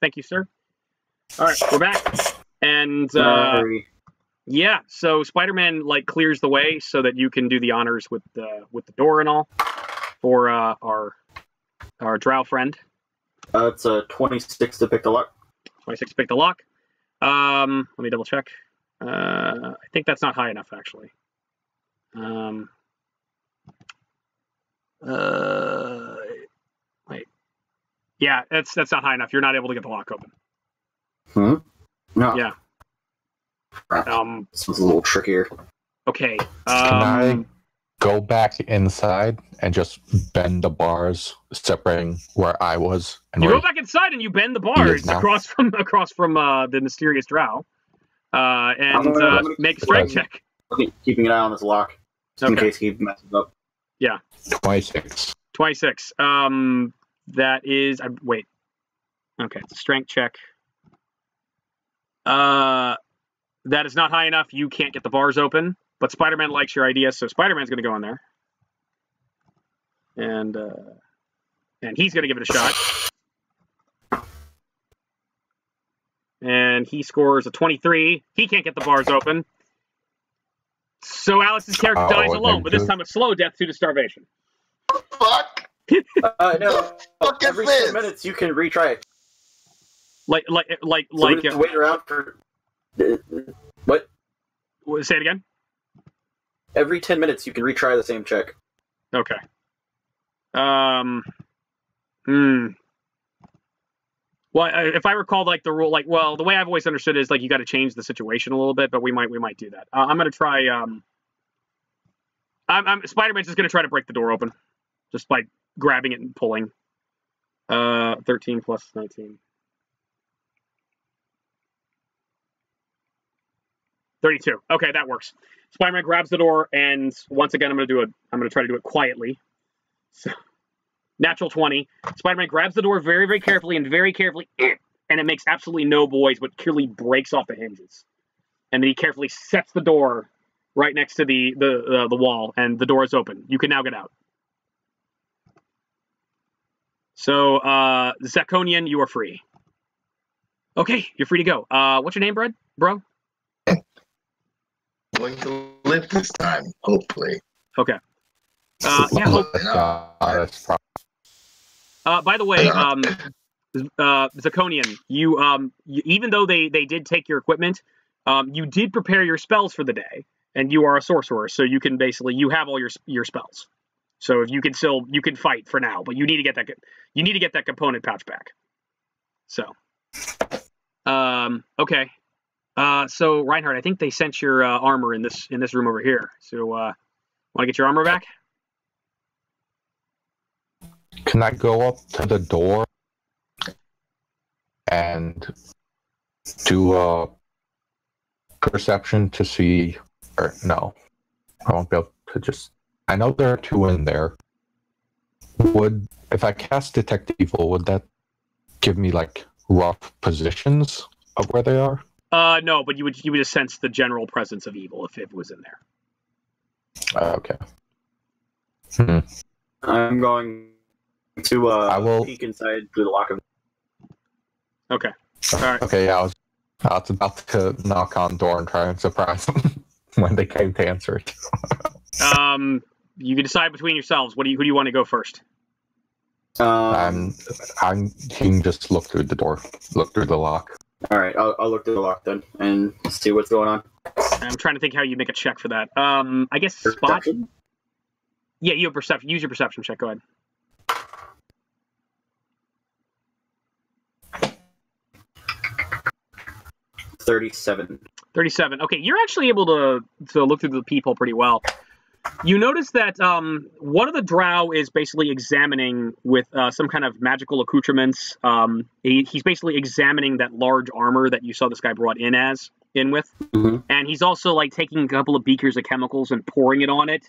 Thank you, sir. All right, we're back, and uh, yeah, so Spider-Man like clears the way so that you can do the honors with the with the door and all for uh, our our Drow friend. Uh, it's a 26 to pick the lock. 26 to pick the lock. Um, let me double check. Uh, I think that's not high enough actually. Um, uh. Yeah, that's that's not high enough. You're not able to get the lock open. Hmm? No. Yeah. Crap. Um, This was a little trickier. okay. Can I Um, go back inside and just bend the bars separating where I was and you go back inside and you bend the bars across from across from uh, the mysterious drow, uh, and gonna- uh, gonna- make a strength Right. check. Okay, keeping an eye on this lock. Just in case he messes up. Yeah. 26. 26. Um, that is. I, wait. Okay, it's a strength check. Uh, that is not high enough. You can't get the bars open. But Spider-Man likes your idea, so Spider-Man's going to go in there, and uh, and he's going to give it a shot. And he scores a 23. He can't get the bars open. So Alice's character Oh, dies alone, but this time a slow death due to starvation. Fuck. Uh, no. Fuck is Every this? 10 minutes you can retry it. Like, like, like, So like. uh, wait around for. What? Wha- Say it again. Every 10 minutes you can retry the same check. Okay. Um. Hmm. Well, if I recall, like the rule, like, well, the way I've always understood it is like you got to change the situation a little bit, but we might, we might do that. Uh, I'm gonna try. Um. I'm, I'm Spider-Man's just gonna try to break the door open, just by grabbing it and pulling. Uh, 13 plus 19. 32. Okay, that works. Spider-Man grabs the door, and once again, I'm gonna do it. I'm gonna try to do it quietly. So, natural 20. Spider-Man grabs the door very, very carefully and very carefully, and it makes absolutely no noise, but clearly breaks off the hinges. And then he carefully sets the door right next to the the uh, the wall, and the door is open. You can now get out. So, uh, Zeconian, you are free. Okay, you're free to go. Uh, what's your name, Brad? Bro? Going to live this time, hopefully. Okay. Uh, yeah. hope- Uh, that's pro- Uh, by the way, um, uh, Zeconian, you, um, you, even though they, they did take your equipment, um, you did prepare your spells for the day, and you are a sorcerer, so you can basically you have all your your spells. So if you can still you can fight for now, but you need to get that you need to get that component pouch back. So, um, okay. Uh, so Reinhardt, I think they sent your uh, armor in this in this room over here. So, uh, want to get your armor back? Can I go up to the door and do a perception to see? Or no, I won't be able to just. I know there are two in there. Would if I cast detect evil, would that give me like rough positions of where they are? Uh, no, but you would you would just sense the general presence of evil if it was in there. Uh, okay. Hmm. I'm going to uh, I will- peek inside through the lock of. Okay. Alright. Okay, yeah, I was, I was about to knock on door and try and surprise them when they came to answer it. Um, you can decide between yourselves. What do you who do you want to go first? Um, I'm, I'm, he just look through the door, look through the lock. all right, I'll, I'll look through the lock then and see what's going on. I'm trying to think how you make a check for that. Um, I guess spot. Perception? Yeah, you have perception. Use your perception check. Go ahead. Thirty-seven. 37. Okay, you're actually able to to look through the peephole pretty well. You notice that um, one of the drow is basically examining with uh, some kind of magical accoutrements. Um, he, he's basically examining that large armor that you saw this guy brought in as in with, Mhm. and he's also like taking a couple of beakers of chemicals and pouring it on it,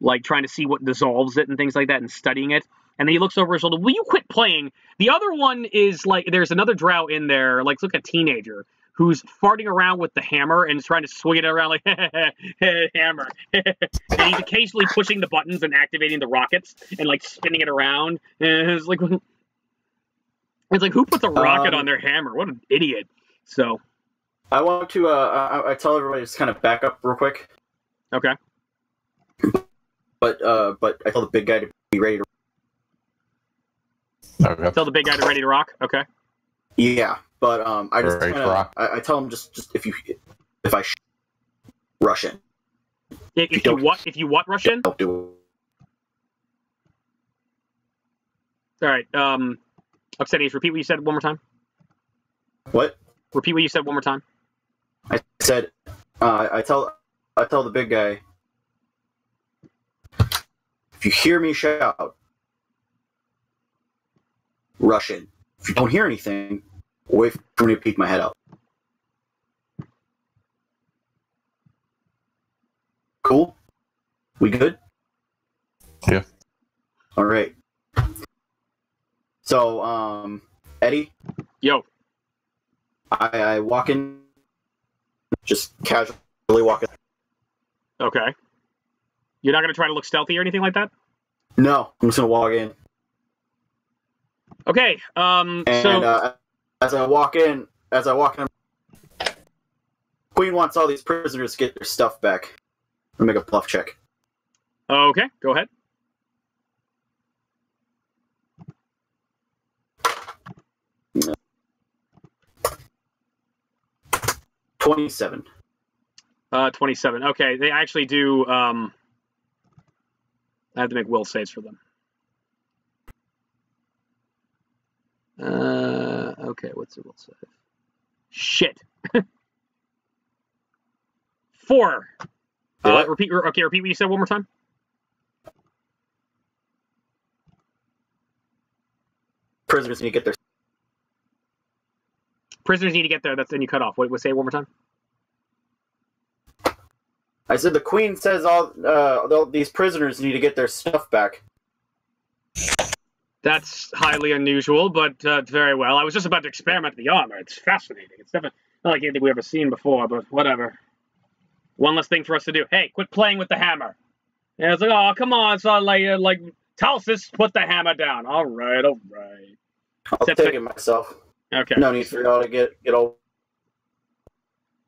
like trying to see what dissolves it and things like that, and studying it. And then he looks over his shoulder. Will you quit playing? The other one is like there's another drow in there, like look a teenager who's farting around with the hammer and is trying to swing it around like hammer. and he's occasionally pushing the buttons and activating the rockets and like spinning it around. And it's like It's like who puts a rocket Um, on their hammer? What an idiot! So I want to. Uh, I, I tell everybody to just kind of back up real quick. okay, But uh, but I tell the big guy to be ready to. Okay. tell the big guy to ready to rock. Okay, Yeah, but um, I just Ready kinda. I, I tell him just just if you if I sh- rush in, if, if you don't- what? If you what? Rush in? don't do All right. Um, Obsidious, repeat what you said one more time. What Repeat what you said one more time. I said, uh, I tell I tell the big guy if you hear me shout, rush in. If you don't hear anything, wait for me to peek my head out. Cool? We good? Yeah. All right. So, um, Eddie, Yo, I, I walk in, just casually walk in. okay. You're not gonna try to look stealthy or anything like that. No, I'm just gonna walk in. Okay. Um. And so uh, as I walk in, as I walk in, Queen wants all these prisoners to get their stuff back. I'll make a bluff check. okay, go ahead. Twenty-seven. Uh, 27. Okay, they actually do. Um, I have to make will saves for them. Uh, okay, what's the will save? Shit. Four. Uh, repeat. Okay, repeat what you said one more time. Prisoners need to get their. Prisoners need to get there. That's then you cut off. What? what say it one more time. I said the Queen says all, uh, these prisoners need to get their stuff back. That's highly unusual, but uh, very well. I was just about to experiment the armor. It's fascinating. It's definitely not like anything we've ever seen before, but whatever. One less thing for us to do. Hey, quit playing with the hammer. Yeah, it's like, oh, come on. It's not like, uh, like, Talsis, put the hammer down. All right, all right. I'll Set- take it myself. Okay. No need for y'all to get get all.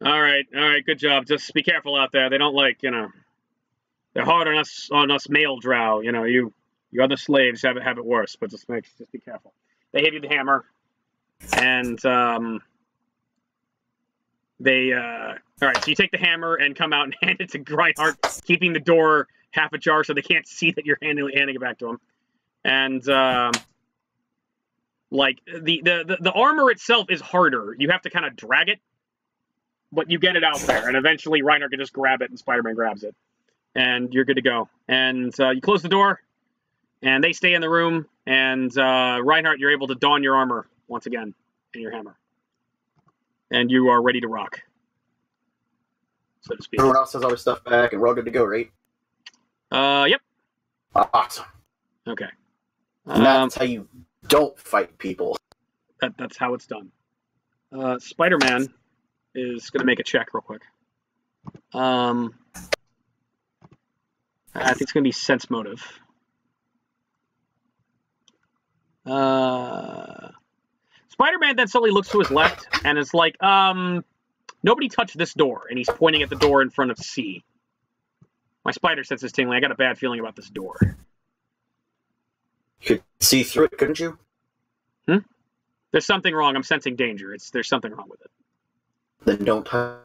All right, all right. Good job. Just be careful out there. They don't like, you know, they're hard on us, on us male drow. You know, you, you other slaves have it, have it worse, but just make, just be careful. They give you the hammer, and um, they, uh, all right. So you take the hammer and come out and hand it to Reinhardt, keeping the door half ajar so they can't see that you're handing, handing it back to him. And um, like the, the the the armor itself is harder. You have to kind of drag it but you get it out there, and eventually Reiner can just grab it, and Spider-Man grabs it, and you're good to go. And uh, you close the door, and they stay in the room, and uh, Reinhardt, you're able to don your armor once again and your hammer, and you are ready to rock, so to speak. Everyone else has all their stuff back, and we're all good to go, right? Uh, yep. Awesome. Okay. Um, that's how you don't fight people. that, that's how it's done. Uh, Spider-Man is going to make a check real quick. Um, I think it's going to be sense motive. Uh, Spider-Man then suddenly looks to his left and is like, um, nobody touched this door. And he's pointing at the door in front of C. My spider sense is tingling. I got a bad feeling about this door. You could see through it, couldn't you? Hmm? There's something wrong. I'm sensing danger. It's there's something wrong with it. Then don't touch.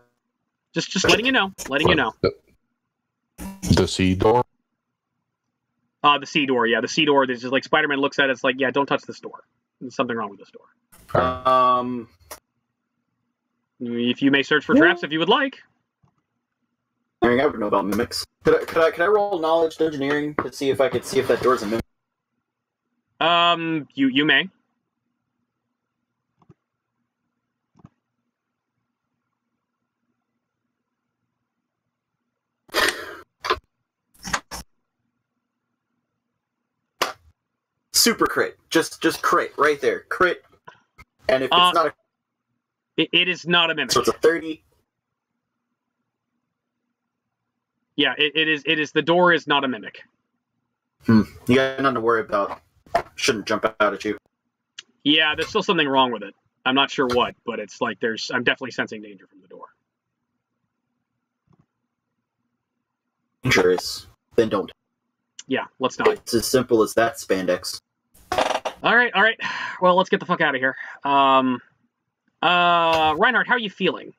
Just just letting you know. Letting you know. The, the sea door. Uh, the C door, yeah, the C door. There's just like Spider-Man looks at it. It's like, yeah, don't touch this door. There's something wrong with this door. Um, If you may search for traps if you would like. I mean, I would know about mimics. Could I, could I, could I roll knowledge dungeoneering to see if I could see if that door's a mimic? Um, you you may. Super crit. Just just crit right there. Crit. And if Uh, it's not a It, it is not a mimic. so it's a thirty. Yeah, it, it is. It is. The door is not a mimic. Hmm. You got nothing to worry about. Shouldn't jump out at you. Yeah, there's still something wrong with it. I'm not sure what, but it's like there's. I'm definitely sensing danger from the door. Dangerous. Then don't. Yeah, let's not. It's as simple as that, spandex. All right, all right. Well, let's get the fuck out of here. Um, uh, Reinhardt, how are you feeling?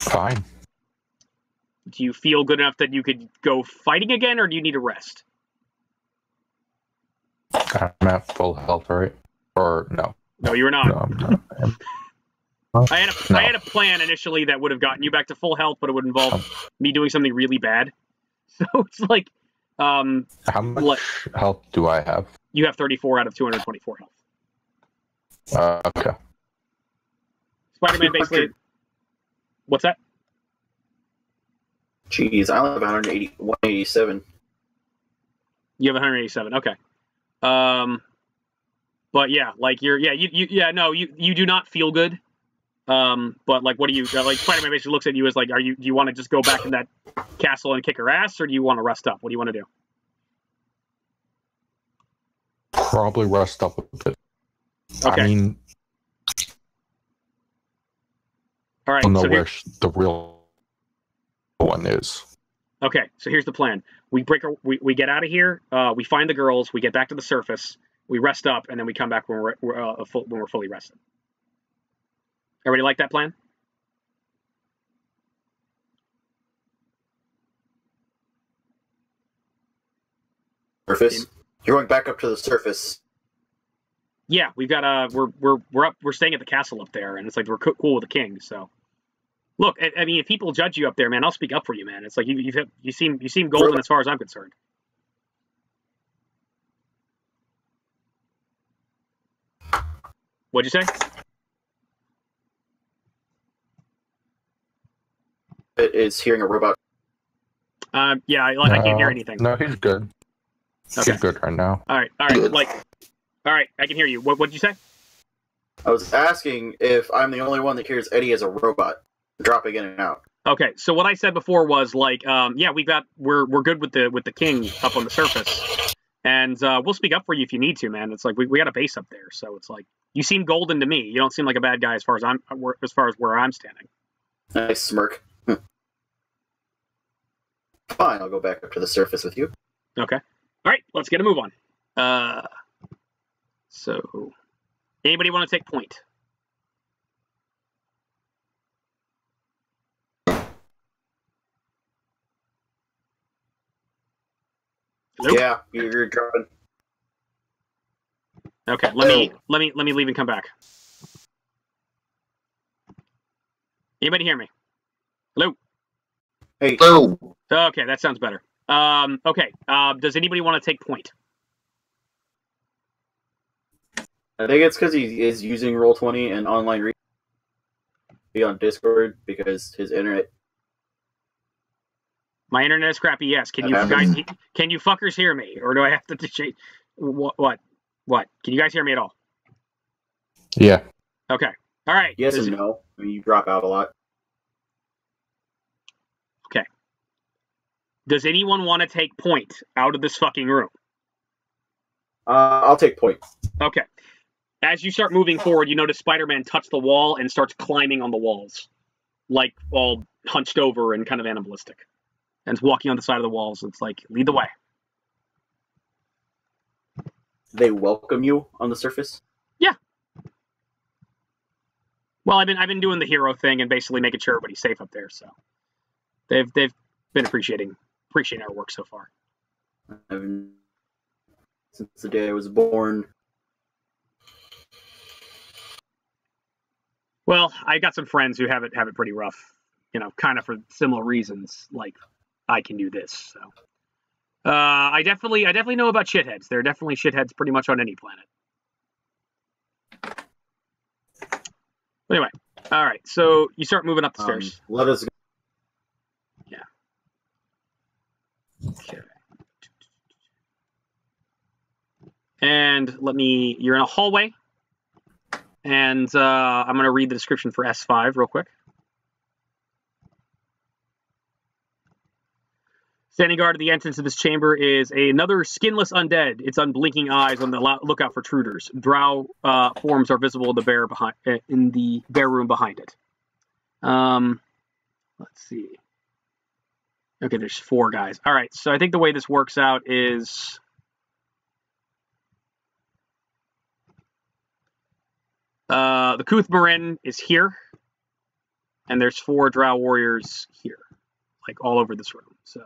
Fine. Do you feel good enough that you could go fighting again, or do you need a rest? I'm at full health, right? Or no? No, you're not. No, not. I had a No. I had a plan initially that would have gotten you back to full health, but it would involve me doing something really bad. So it's like, um, How much What? health do I have? you have 34 out of 224 health. Uh, okay. Spider-Man basically. What's that? Jeez, I only have 180, 187. You have 187. Okay. Um, but yeah, like you're yeah you, you yeah no you you do not feel good. Um, but like what do you like? Spider-Man basically looks at you as like, are you do you want to just go back in that castle and kick her ass, or do you want to rest up? What do you want to do? Probably rest up a bit. Okay. I mean, All right. I don't know So where sh- the real one is. Okay, so here's the plan. We break. Our, we we get out of here. Uh, we find the girls. We get back to the surface. We rest up, and then we come back when we're, we're uh, full, when we're fully rested. Everybody like that plan? Surface. You're going back up to the surface. Yeah, we've got uh we're we're we're up. We're staying at the castle up there, and it's like we're co- cool with the king. So, look, I, I mean, if people judge you up there, man, I'll speak up for you, man. It's like you you you seem you seem golden as far as I'm concerned. What'd you say? Is hearing a robot. Um, yeah, I, I can't hear anything. No, he's good. Okay. He's good right now. All right, all right, Good. like, all right, I can hear you. What what'd you say? I was asking if I'm the only one that hears Eddie as a robot, dropping in and out. Okay, so what I said before was like, um, yeah, we got we're we're good with the with the king up on the surface, and uh, we'll speak up for you if you need to, man. It's like we, we got a base up there, so it's like you seem golden to me. You don't seem like a bad guy as far as I'm as far as where I'm standing. Nice smirk. Fine, I'll go back up to the surface with you. Okay, all right, let's get a move on. Uh, so anybody want to take point? Hello? Yeah, you're, you're dropping. Okay, let me let me let me leave and come back. Anybody hear me? Hello. Hey, Hello. Okay, that sounds better. Um, okay. Uh, does anybody want to take point? I think it's because he is using Roll20 and online read. Be on Discord because his internet. My internet is crappy. Yes. Can you guys? Can you fuckers hear me, or do I have to change? What? What? What? Can you guys hear me at all? Yeah. Okay. All right. Yes Does- and no. I mean, you drop out a lot. Does anyone want to take point out of this fucking room? Uh, I'll take point. Okay. As you start moving forward, you notice Spider-Man touch the wall and starts climbing on the walls, like all hunched over and kind of animalistic, and it's walking on the side of the walls. It's like lead the way. They welcome you on the surface. Yeah. Well, I've been I've been doing the hero thing and basically making sure everybody's safe up there. So they've they've been appreciating appreciating our work so far. Since the day I was born. Well, I got some friends who have it have it pretty rough, you know, kind of for similar reasons. Like I can do this, so uh, I definitely I definitely know about shitheads. There are definitely shitheads pretty much on any planet. Anyway, all right. So you start moving up the Um, stairs. let us. And let me, you're in a hallway. And uh, I'm going to read the description for S5 real quick. Standing guard at the entrance of this chamber is another skinless undead. Its unblinking eyes on the lookout for intruders. Drow uh, forms are visible in the bear behind uh, in the bear room behind it. Um, let's see. Okay, there's four guys. All right, so I think the way this works out is uh, the Kuth Marin is here, and there's four Drow warriors here, like all over this room. So,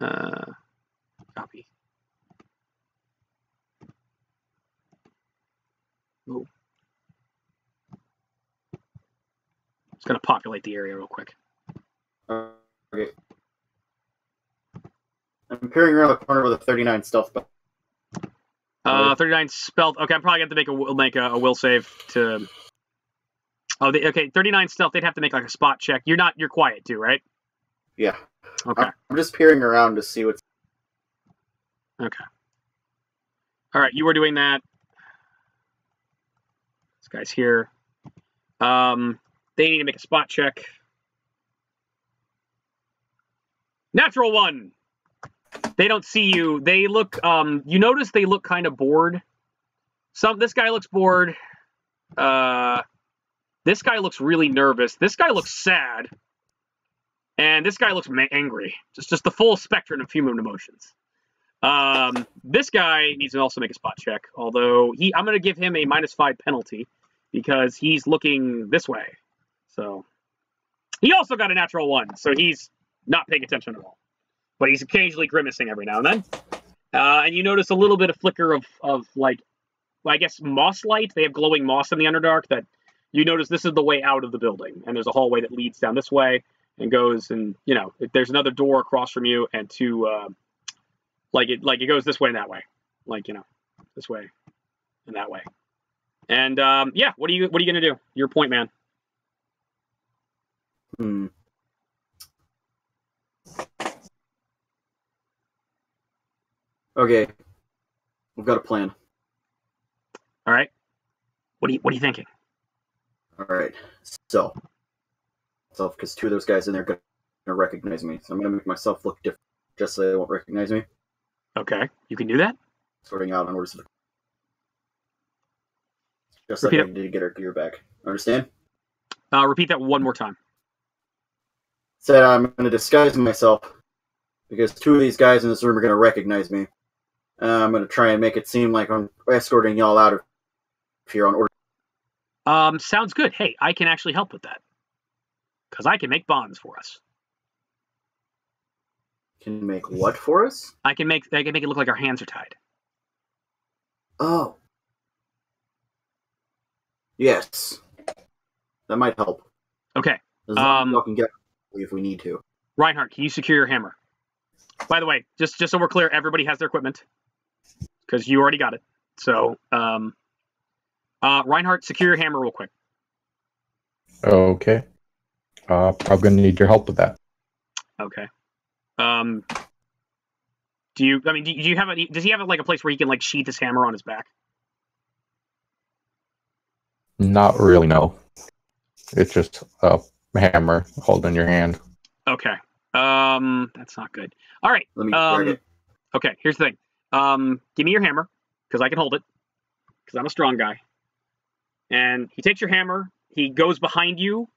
uh, copy. Oh. Just gonna populate the area real quick. Okay. I'm peering around the corner with a 39 stealth. Uh, 39 stealth. Okay, I'm probably going to make a will- make a, a will save to. Oh, they, okay. 39 stealth. They'd have to make like a spot check. You're not. You're quiet too, right? Yeah. Okay. I'm just peering around to see what's. Okay. All right. You were doing that. This guy's here. Um, they need to make a spot check. Natural one. They don't see you. They look. Um, you notice they look kind of bored. Some. This guy looks bored. Uh, this guy looks really nervous. This guy looks sad. And this guy looks angry. Just, just the full spectrum of human emotions. Um, this guy needs to also make a spot check. Although he, I'm going to give him a minus five penalty because he's looking this way. So he also got a natural one. So he's not paying attention at all. But he's occasionally grimacing every now and then. Uh, and you notice a little bit of flicker of, of like, well, I guess moss light. They have glowing moss in the Underdark that you notice this is the way out of the building. And there's a hallway that leads down this way and goes and, you know, there's another door across from you and to, uh, like it like it goes this way and that way like you know this way and that way and um yeah what are you what are you gonna do your point man Hmm. Okay. We've got a plan. all right what are you what are you thinking All right. So, so because two of those guys in there are gonna recognize me, so I'm gonna make myself look different, just so they won't recognize me. okay you can do that Sorting out on orders. of- Just Repeat like I it. did to get our gear back. Understand? uh repeat that one more time Said I'm gonna disguise myself because two of these guys in this room are gonna recognize me. Uh, I'm gonna try and make it seem like I'm escorting y'all out of here on order. um sounds good hey i can actually help with that because i can make bonds for us Can make what for us? i can make i can make it look like our hands are tied Oh. Yes. That might help. okay As long as Um, can get if we need to. reinhardt can you secure your hammer by the way just just so we're clear everybody has their equipment because you already got it so um uh reinhardt secure your hammer real quick Okay. Uh, I'm gonna need your help with that. Okay. Um. Do you? I mean, do, do you have a? Does he have like a place where he can like sheath his hammer on his back? Not really, no. It's just a hammer holding in your hand. Okay. Um. That's not good. All right. Let me Um, grab it. Okay. Here's the thing. Um. Give me your hammer because I can hold it because I'm a strong guy. And he takes your hammer. He goes behind you,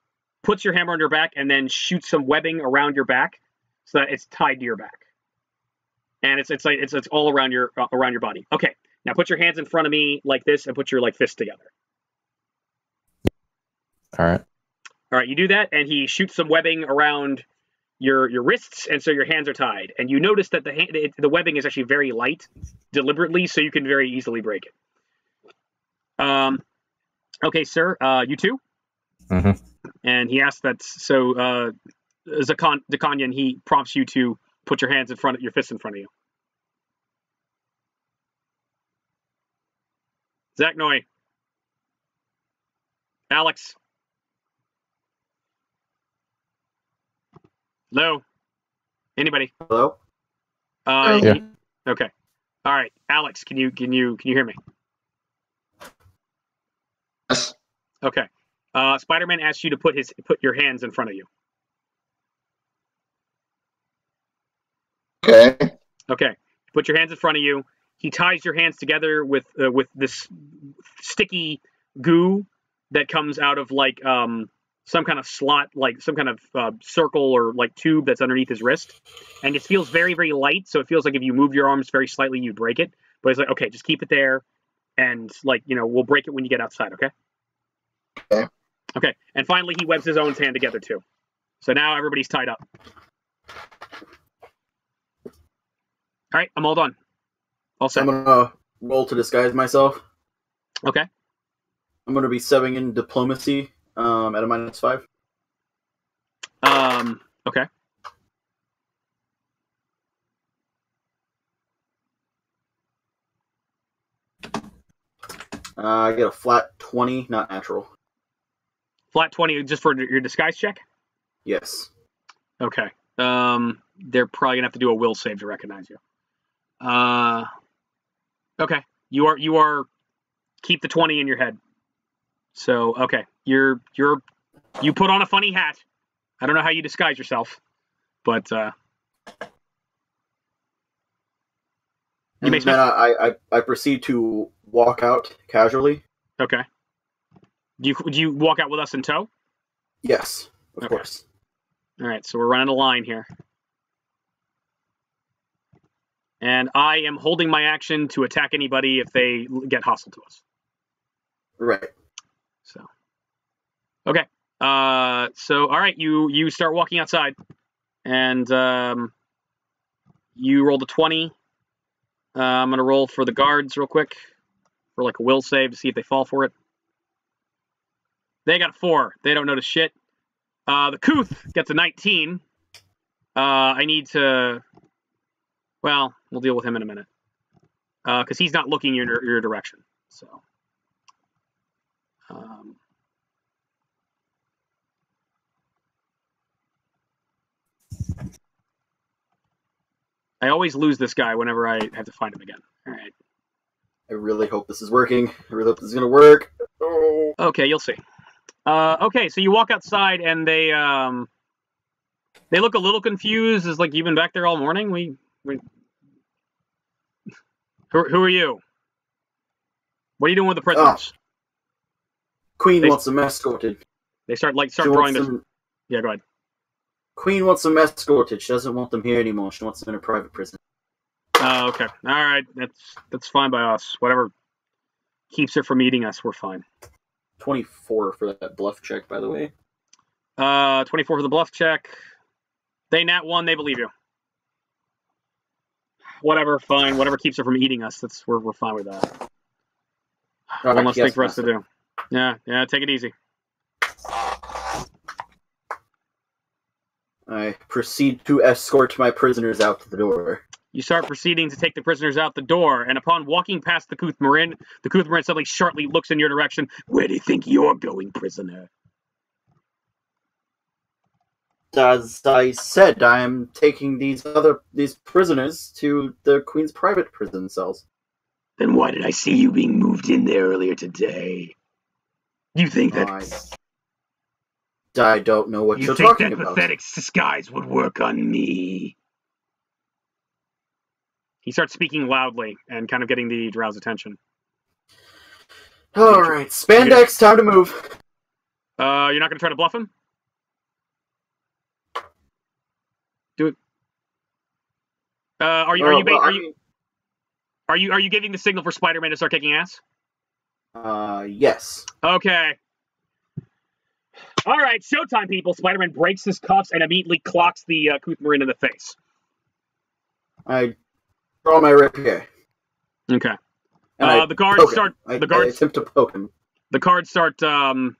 puts your hammer on your back, and then shoots some webbing around your back so that it's tied to your back. And it's it's like it's it's all around your uh, around your body. Okay. Now put your hands in front of me like this and put your like fists together. All right. All right, you do that, and he shoots some webbing around your your wrists, and so your hands are tied. And you notice that the it, the webbing is actually very light, deliberately, so you can very easily break it. Um, okay, sir, uh, you too. Mhm. And he asks that. So, uh, Zakon Dekanyan, he prompts you to put your hands in front of your fists in front of you. Zach Noy. Alex. Hello. Anybody? Hello? Uh, Yeah. Okay. All right, Alex. Can you can you can you hear me? Yes. Okay. Uh, Spider-Man asks you to put his put your hands in front of you. Okay. Okay. Put your hands in front of you. He ties your hands together with uh, with this sticky goo that comes out of like um some kind of slot, like some kind of uh, circle or like tube that's underneath his wrist, and it feels very very light. So it feels like if you move your arms very slightly, you'd break it. But it's like okay, just keep it there, and like you know we'll break it when you get outside. Okay. Okay. Okay. And finally, he webs his own hand together too. So now everybody's tied up. All right, I'm all done. All set. I'm gonna roll to disguise myself. Okay. I'm gonna be subbing in diplomacy um, at a minus five. Um. Okay. Uh, I get a flat twenty, not natural. Flat twenty just for your disguise check. Yes. Okay. Um. They're probably gonna have to do a will save to recognize you. Uh. Okay. You are you are keep the twenty in your head. So okay, you're you're you put on a funny hat. I don't know how you disguise yourself, but uh, You then I, I I proceed to walk out casually. okay. Do you do you walk out with us in tow? Yes, of Okay. course. All right, so we're running a line here. And I am holding my action to attack anybody if they get hostile to us. Right. Okay. Uh, so all right, you you start walking outside, and um, you roll the twenty. Uh, I'm gonna roll for the guards real quick for like a will save to see if they fall for it. They got four. They don't notice shit. Uh, the Kuth gets a 19. Uh, I need to. Well, we'll deal with him in a minute. Because he's not looking your, your direction. So. Um, I always lose this guy whenever I have to find him again. All right. I really hope this is working. I really hope this is gonna work. Oh. Okay, you'll see. Uh, okay, so you walk outside and they um, they look a little confused. It's like you've been back there all morning. We, we... Who, who are you? What are you doing with the prisoners? Queen They- wants them escorted. They start like She start drawing wants this. them, Yeah, go ahead. Queen wants them escorted. She doesn't want them here anymore. She wants them in a private prison. Oh, okay. All right, that's that's fine by us. Whatever keeps her from eating us, we're fine. Twenty-four for that bluff check, by the way. Uh, 24 for the bluff check. They nat one. They believe you. Whatever, fine. Whatever keeps her from eating us, that's we're we're fine with that. All One less yes, thing for us to do. Yeah, yeah. Take it easy. I proceed to escort my prisoners out the door. You start proceeding to take the prisoners out the door, and upon walking past the Kuth Marin, the Kuth Marin suddenly sharply looks in your direction. Where do you think you're going, prisoner? As I said, I am taking these other these prisoners to the Queen's private prison cells. Then why did I see you being moved in there earlier today? You think oh, that I, I don't know what you are talking about. You think talking that about. pathetic disguise would work on me? He starts speaking loudly and kind of getting the drow's attention. All right, spandex, time to move. Uh, you're not going to try to bluff him? Do it. Uh, are you are Oh, you ba- well, are you are you are you giving the signal for Spider-Man to start kicking ass? Uh, yes. Okay. All right, showtime, people. Spider-Man breaks his cuffs and immediately clocks the uh, Kuth Marin in the face. I draw my rapier. Okay. Uh, the guards start. I, the guards. I attempt to poke him. the cards start. Um,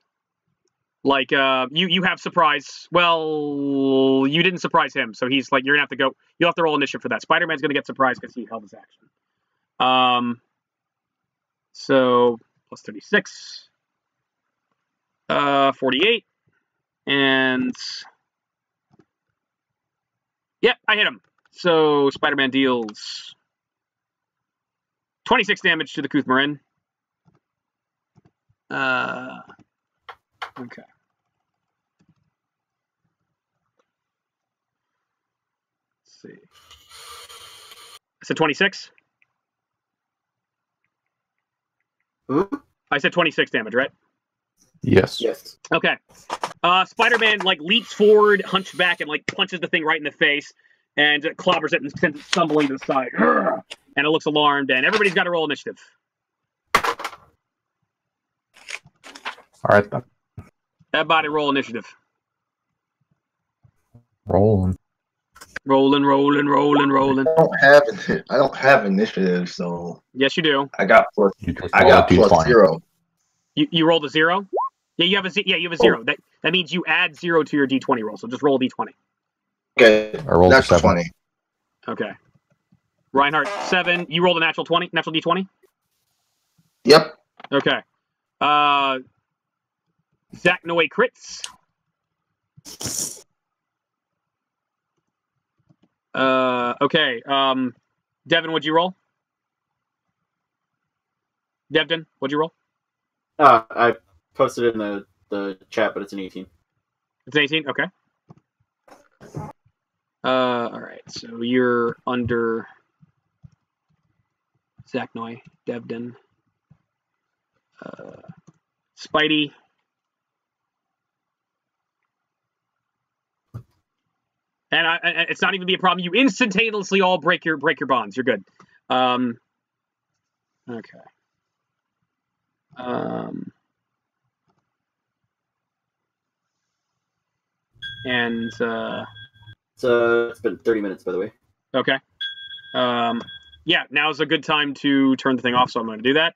like uh, you you have surprise. Well, you didn't surprise him, so he's like you're gonna have to go. You'll have to roll initiative for that. Spider-Man's gonna get surprised because he held his action. Um. So plus thirty six. Uh, forty eight, and yep, I hit him. So Spider-Man deals twenty six damage to the Kuth Marin. Uh, okay. Let's see. I said 26. Hmm? I said 26 damage, right? Yes. Yes. Okay. Uh, Spider-Man like leaps forward, hunches back, and like punches the thing right in the face, and clobbers it and sends it stumbling to the side. And it looks alarmed, and everybody's got to roll initiative. All right, then. Everybody roll initiative. rolling. Rolling, rolling, rolling, rolling. I don't have. I don't have initiative, so Yes, you do. I got plus. I got plus d20. zero. You you rolled a zero. Yeah, you have a yeah you have a zero. That that means you add zero to your d20 roll. So just roll a d20. Okay, I rolled a seven. twenty. Okay. Reinhardt seven. You rolled a natural twenty. Natural d20. Yep. Okay. Uh, Zach Noe crits. Uh, okay. Um, Devin, what'd you roll? Devin, what'd you roll? Uh, I posted in the, the chat, but it's an 18. It's an 18? Okay. Uh, all right. So you're under Zach Noy, Devden, uh, Spidey. And I, I- it's not even be a problem. You instantaneously all break your break your bonds. You're good. Um, okay. Um, and uh, So it's been 30 minutes, by the way. Okay. Um, yeah, now's a good time to turn the thing off, so I'm going to do that.